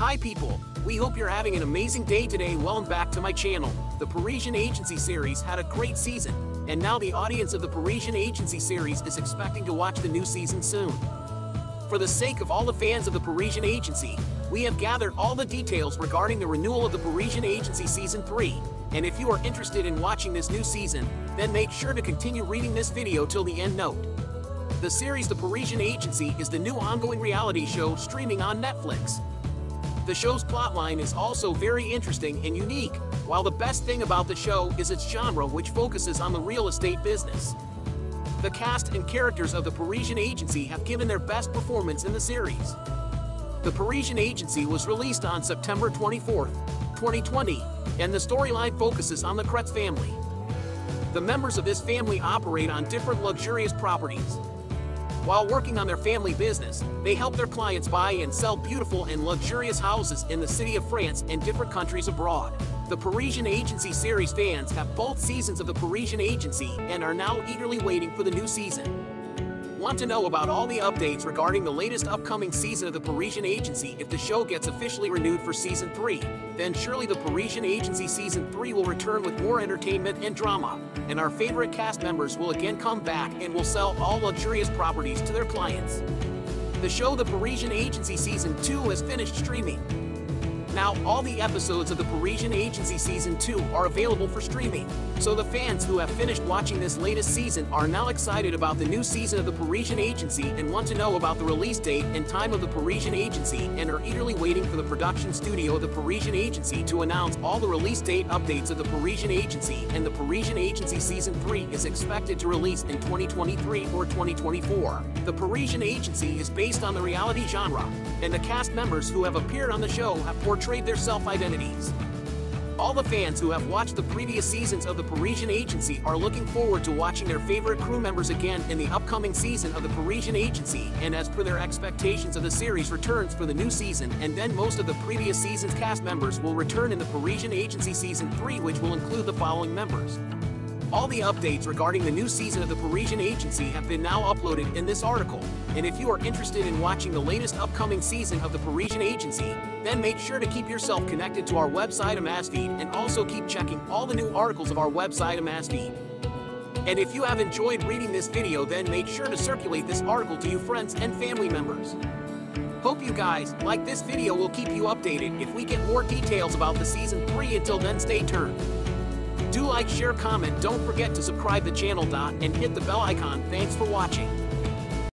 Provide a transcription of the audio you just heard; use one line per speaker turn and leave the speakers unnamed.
Hi people, we hope you're having an amazing day today. Welcome back to my channel. The Parisian Agency series had a great season, and now the audience of the Parisian Agency series is expecting to watch the new season soon. For the sake of all the fans of the Parisian Agency, we have gathered all the details regarding the renewal of the Parisian Agency Season 3, and if you are interested in watching this new season, then make sure to continue reading this video till the end note. The series The Parisian Agency is the new ongoing reality show streaming on Netflix. The show's plotline is also very interesting and unique, while the best thing about the show is its genre which focuses on the real estate business. The cast and characters of The Parisian Agency have given their best performance in the series. The Parisian Agency was released on September 24, 2020, and the storyline focuses on the Kretz family. The members of this family operate on different luxurious properties, while working on their family business, they help their clients buy and sell beautiful and luxurious houses in the city of France and different countries abroad. The Parisian Agency series fans have both seasons of The Parisian Agency and are now eagerly waiting for the new season. Want to know about all the updates regarding the latest upcoming season of The Parisian Agency if the show gets officially renewed for Season 3? Then surely The Parisian Agency Season 3 will return with more entertainment and drama, and our favorite cast members will again come back and will sell all luxurious properties to their clients. The show The Parisian Agency Season 2 has finished streaming, now, all the episodes of the Parisian Agency Season 2 are available for streaming, so the fans who have finished watching this latest season are now excited about the new season of the Parisian Agency and want to know about the release date and time of the Parisian Agency and are eagerly waiting for the production studio of the Parisian Agency to announce all the release date updates of the Parisian Agency and the Parisian Agency Season 3 is expected to release in 2023 or 2024. The Parisian Agency is based on the reality genre, and the cast members who have appeared on the show have portrayed portrayed their self-identities. All the fans who have watched the previous seasons of the Parisian Agency are looking forward to watching their favorite crew members again in the upcoming season of the Parisian Agency and as per their expectations of the series returns for the new season and then most of the previous season's cast members will return in the Parisian Agency Season 3 which will include the following members. All the updates regarding the new season of the Parisian Agency have been now uploaded in this article, and if you are interested in watching the latest upcoming season of the Parisian Agency, then make sure to keep yourself connected to our website Amazfeed and also keep checking all the new articles of our website Amazfeed. And if you have enjoyed reading this video then make sure to circulate this article to your friends and family members. Hope you guys like this video will keep you updated if we get more details about the season 3 until then stay tuned. Do like, share, comment, don't forget to subscribe the channel dot and hit the bell icon. Thanks for watching.